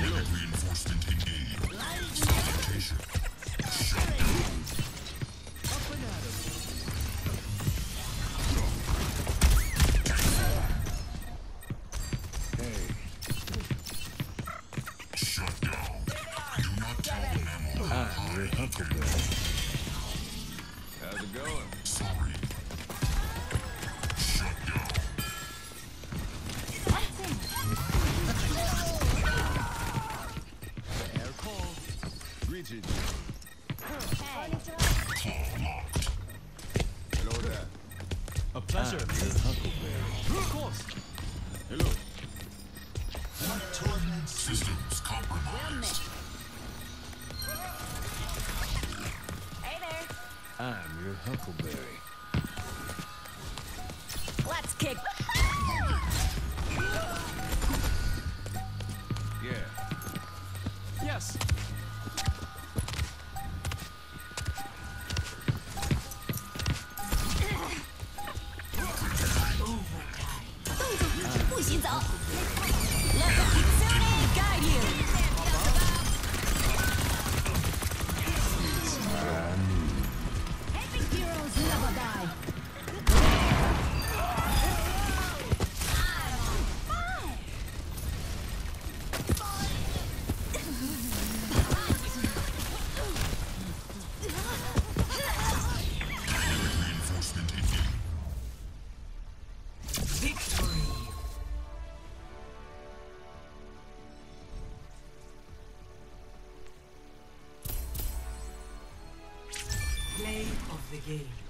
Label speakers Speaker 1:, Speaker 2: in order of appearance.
Speaker 1: Unit reinforcement engaged. Salutation. Shut down. Shut down. Do not tell the.
Speaker 2: I'm Huckleberry.
Speaker 3: How's it going? Rigid.
Speaker 1: Claw locked.
Speaker 3: Hello there.
Speaker 4: A pleasure.
Speaker 2: Ah, I'm your Huckleberry.
Speaker 4: Of course.
Speaker 3: Hello.
Speaker 1: Systems compromised.
Speaker 5: Hey there.
Speaker 2: I'm your Huckleberry.
Speaker 5: Let's kick.
Speaker 6: 走。The game.